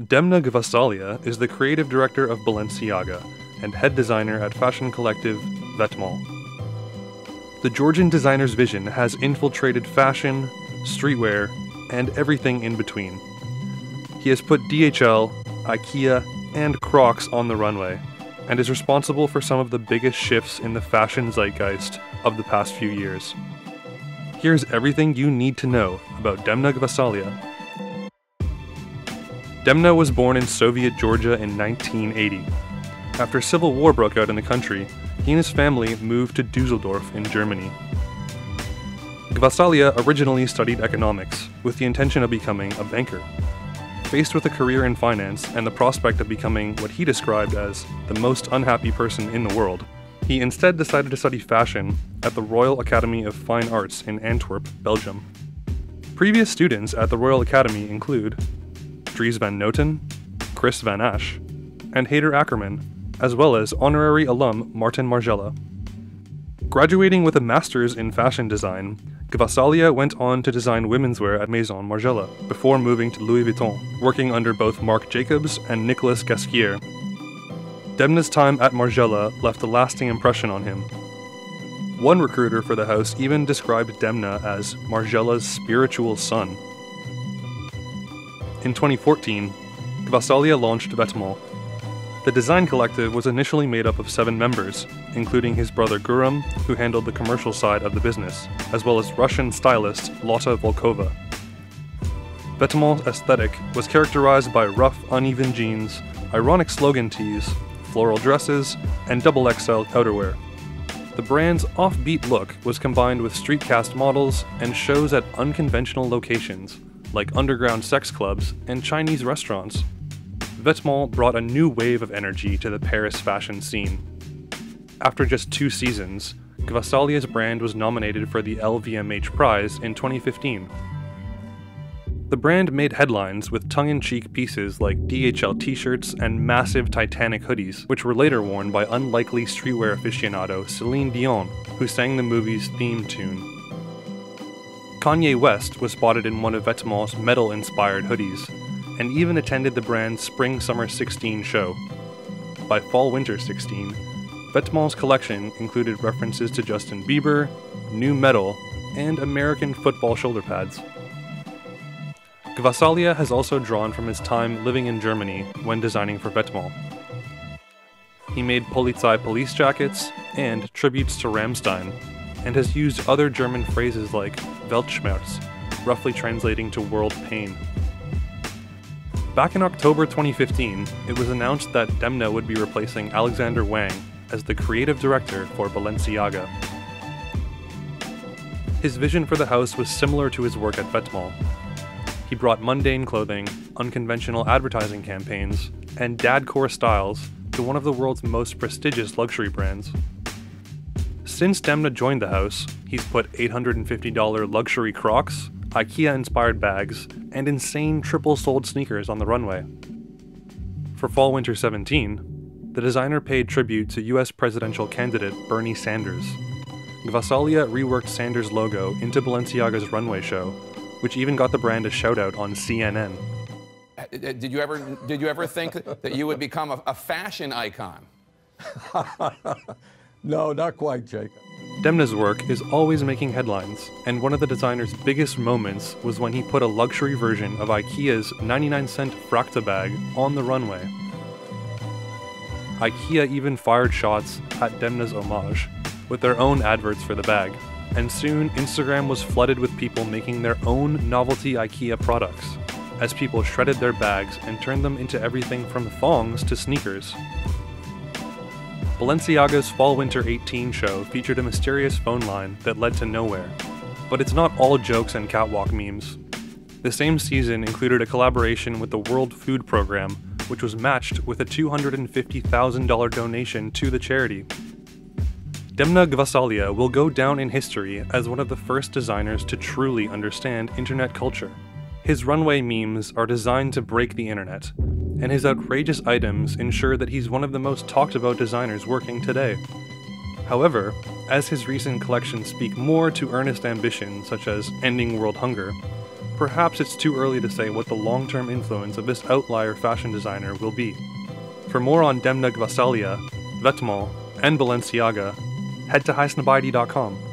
Demna Gvasalia is the creative director of Balenciaga and head designer at fashion collective Vetements. The Georgian designer's vision has infiltrated fashion, streetwear, and everything in between. He has put DHL, IKEA, and Crocs on the runway, and is responsible for some of the biggest shifts in the fashion zeitgeist of the past few years. Here's everything you need to know about Demna Gvasalia. Demna was born in Soviet Georgia in 1980. After civil war broke out in the country, he and his family moved to Dusseldorf in Germany. Gvasalia originally studied economics with the intention of becoming a banker. Faced with a career in finance and the prospect of becoming what he described as the most unhappy person in the world, he instead decided to study fashion at the Royal Academy of Fine Arts in Antwerp, Belgium. Previous students at the Royal Academy include Dries van Noten, Kris Van Assche, and Haider Ackermann, as well as honorary alum Martin Margiela. Graduating with a master's in fashion design, Gvasalia went on to design women's wear at Maison Margiela before moving to Louis Vuitton, working under both Marc Jacobs and Nicolas Ghesquiere. Demna's time at Margiela left a lasting impression on him. One recruiter for the house even described Demna as Margiela's spiritual son. In 2014, Gvasalia launched Vetements. The design collective was initially made up of seven members, including his brother Guram, who handled the commercial side of the business, as well as Russian stylist Lotta Volkova. Vetements' aesthetic was characterized by rough, uneven jeans, ironic slogan tees, floral dresses, and double XL outerwear. The brand's offbeat look was combined with street cast models and shows at unconventional locations, like underground sex clubs and Chinese restaurants. Vetements brought a new wave of energy to the Paris fashion scene. After just two seasons, Gvasalia's brand was nominated for the LVMH prize in 2015. The brand made headlines with tongue in cheek pieces like DHL t shirts and massive Titanic hoodies, which were later worn by unlikely streetwear aficionado Celine Dion, who sang the movie's theme tune. Kanye West was spotted in one of Vetements' metal inspired hoodies, and even attended the brand's Spring Summer 16 show. By Fall Winter 16, Vetements' collection included references to Justin Bieber, nu metal, and American football shoulder pads. Gvasalia has also drawn from his time living in Germany when designing for Vetements. He made Polizei police jackets and tributes to Rammstein, and has used other German phrases like Weltschmerz, roughly translating to world pain. Back in October 2015, it was announced that Demna would be replacing Alexander Wang as the creative director for Balenciaga. His vision for the house was similar to his work at Vetements. He brought mundane clothing, unconventional advertising campaigns, and dadcore styles to one of the world's most prestigious luxury brands. Since Demna joined the house, he's put $850 luxury Crocs, IKEA inspired bags, and insane triple soled sneakers on the runway. For Fall Winter 17, the designer paid tribute to US presidential candidate Bernie Sanders. Gvasalia reworked Sanders' logo into Balenciaga's runway show, which even got the brand a shout out on CNN. Uh, did you ever did you ever think that you would become a, a fashion icon? no, not quite, Jacob. Demna's work is always making headlines, and one of the designer's biggest moments was when he put a luxury version of IKEA's 99 cent Frakta bag on the runway. IKEA even fired shots at Demna's homage, with their own adverts for the bag, and soon Instagram was flooded with people making their own novelty IKEA products, as people shredded their bags and turned them into everything from thongs to sneakers. Balenciaga's Fall Winter 18 show featured a mysterious phone line that led to nowhere. But it's not all jokes and catwalk memes. The same season included a collaboration with the World Food Program, which was matched with a $250,000 donation to the charity. Demna Gvasalia will go down in history as one of the first designers to truly understand internet culture. His runway memes are designed to break the internet, and his outrageous items ensure that he's one of the most talked about designers working today. However, as his recent collections speak more to earnest ambitions such as ending world hunger, perhaps it's too early to say what the long term influence of this outlier fashion designer will be. For more on Demna Gvasalia, Vetements, and Balenciaga, head to highsnobiety.com.